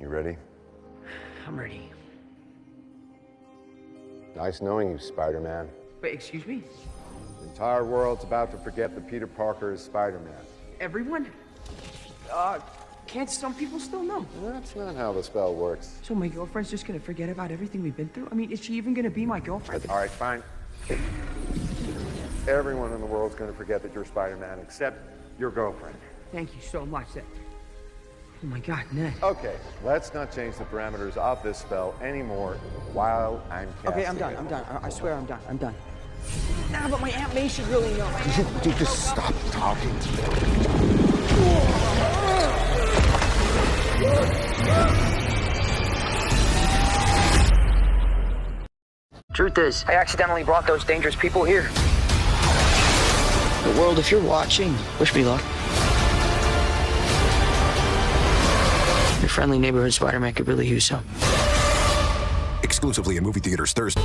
You ready? I'm ready. Nice knowing you, Spider-Man. Wait, excuse me? The entire world's about to forget that Peter Parker is Spider-Man. Everyone? Uh, can't some people still know? That's not how the spell works. So my girlfriend's just gonna forget about everything we've been through? I mean, is she even gonna be my girlfriend? All right, fine. Everyone in the world's gonna forget that you're Spider-Man, except your girlfriend. Thank you so much. That... Oh my God, Ned. Okay, let's not change the parameters of this spell anymore while I'm casting Okay, I'm done. it. I'm done. I, I swear I'm done. I'm done. Nah, but my Aunt May should really know. Dude, just stop talking to me. Truth is, I accidentally brought those dangerous people here. The world, if you're watching, wish me luck. Your friendly neighborhood Spider-Man could really use some. Exclusively in movie theaters Thursday.